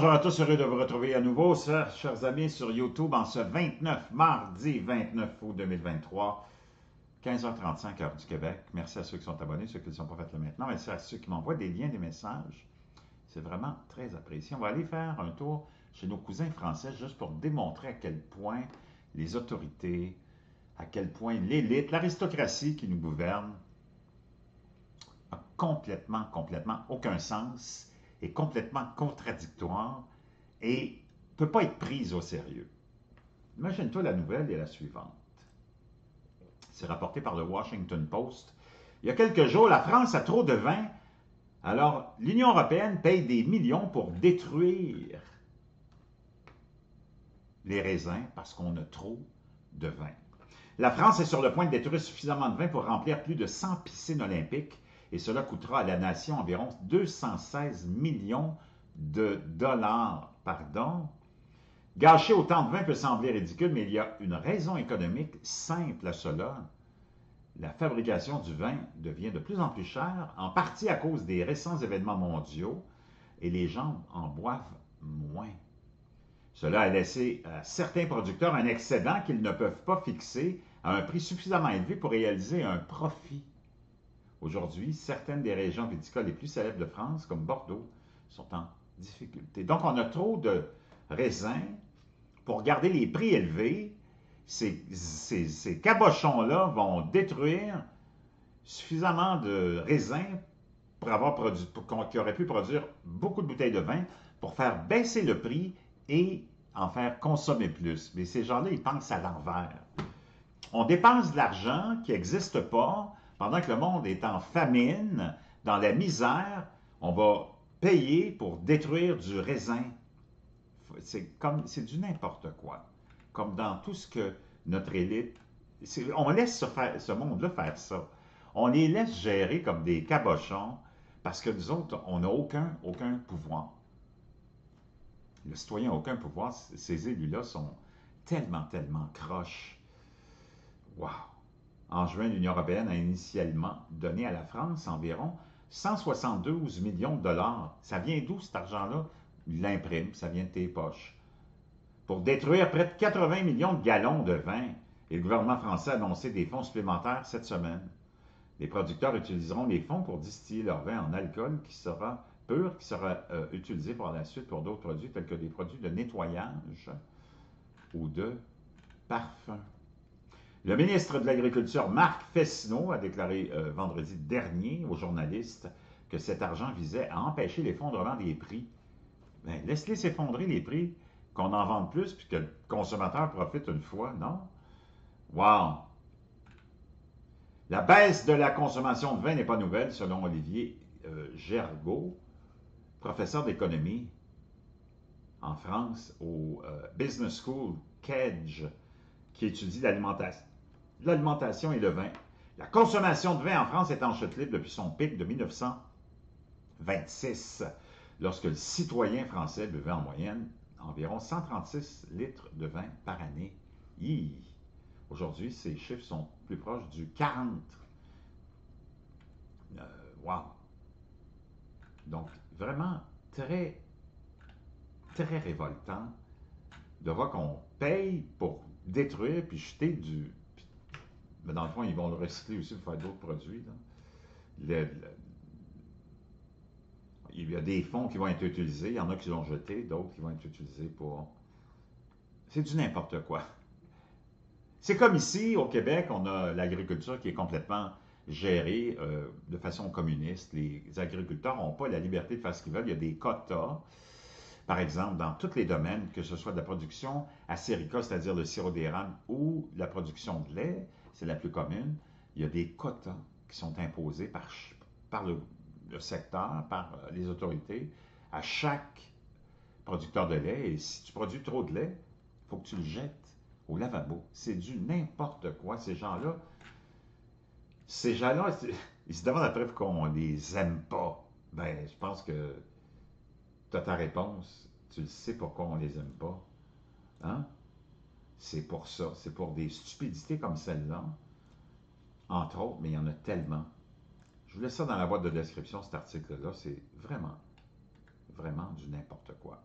bonjour à tous, heureux de vous retrouver à nouveau, chers amis, sur YouTube en ce 29, mardi 29 août 2023, 15h35, heure du Québec. Merci à ceux qui sont abonnés, ceux qui ne sont pas fait là maintenant, merci à ceux qui m'envoient des liens, des messages. C'est vraiment très apprécié. On va aller faire un tour chez nos cousins français juste pour démontrer à quel point les autorités, à quel point l'élite, l'aristocratie qui nous gouverne, a complètement, complètement aucun sens est complètement contradictoire et ne peut pas être prise au sérieux. Imagine-toi, la nouvelle est la suivante. C'est rapporté par le Washington Post. Il y a quelques jours, la France a trop de vin, alors l'Union européenne paye des millions pour détruire les raisins parce qu'on a trop de vin. La France est sur le point de détruire suffisamment de vin pour remplir plus de 100 piscines olympiques et cela coûtera à la nation environ 216 millions de dollars. Pardon? Gâcher autant de vin peut sembler ridicule, mais il y a une raison économique simple à cela. La fabrication du vin devient de plus en plus chère, en partie à cause des récents événements mondiaux, et les gens en boivent moins. Cela a laissé à certains producteurs un excédent qu'ils ne peuvent pas fixer à un prix suffisamment élevé pour réaliser un profit. Aujourd'hui, certaines des régions viticoles les plus célèbres de France, comme Bordeaux, sont en difficulté. Donc, on a trop de raisins pour garder les prix élevés. Ces, cabochons-là vont détruire suffisamment de raisins pour avoir produit, qui auraient pu produire beaucoup de bouteilles de vin pour faire baisser le prix et en faire consommer plus. Mais ces gens-là, ils pensent à l'envers. On dépense de l'argent qui n'existe pas pendant que le monde est en famine, dans la misère, on va payer pour détruire du raisin. C'est comme c'est du n'importe quoi. Comme dans tout ce que notre élite. On laisse ce, monde-là faire ça. On les laisse gérer comme des cabochons parce que nous autres, on n'a aucun, aucun pouvoir. Le citoyen n'a aucun pouvoir. Ces élus-là sont tellement, tellement croches. Wow! En juin, l'Union européenne a initialement donné à la France environ 172 millions de dollars. Ça vient d'où cet argent-là? L'imprime, ça vient de tes poches. Pour détruire près de 80 millions de gallons de vin, et le gouvernement français a annoncé des fonds supplémentaires cette semaine. Les producteurs utiliseront les fonds pour distiller leur vin en alcool qui sera pur, qui sera euh, utilisé par la suite pour d'autres produits tels que des produits de nettoyage ou de parfum. Le ministre de l'Agriculture, Marc Fessineau, a déclaré euh, vendredi dernier aux journalistes que cet argent visait à empêcher l'effondrement des prix. Ben, laisse-les s'effondrer les prix, qu'on en vende plus, puis que le consommateur profite une fois, non? Wow! La baisse de la consommation de vin n'est pas nouvelle, selon Olivier euh, Gergaud, professeur d'économie en France au euh, Business School Kedge, qui étudie l'alimentation l'alimentation et le vin. La consommation de vin en France est en chute libre depuis son pic de 1926, lorsque le citoyen français buvait en moyenne environ 136 litres de vin par année. Aujourd'hui, ces chiffres sont plus proches du 40. Euh, wow! Donc, vraiment très, très révoltant de voir qu'on paye pour détruire puis jeter du, mais dans le fond, ils vont le recycler aussi pour faire d'autres produits. il y a des fonds qui vont être utilisés, il y en a qui l'ont jeté, d'autres qui vont être utilisés pour... C'est du n'importe quoi. C'est comme ici, au Québec, on a l'agriculture qui est complètement gérée euh, de façon communiste. Les agriculteurs n'ont pas la liberté de faire ce qu'ils veulent. Il y a des quotas, par exemple, dans tous les domaines, que ce soit de la production acérica, c'est-à-dire le sirop d'érable, ou la production de lait, c'est la plus commune, il y a des quotas qui sont imposés par, par le, secteur, par euh, les autorités, à chaque producteur de lait. Et si tu produis trop de lait, il faut que tu le jettes au lavabo. C'est du n'importe quoi. Ces gens-là, ces gens-là, ils se demandent après qu'on les aime pas. Ben, je pense que tu as ta réponse. Tu le sais pourquoi on les aime pas. Hein? C'est pour ça. C'est pour des stupidités comme celle-là, entre autres, mais il y en a tellement. Je vous laisse ça dans la boîte de description, cet article-là. C'est vraiment, vraiment du n'importe quoi.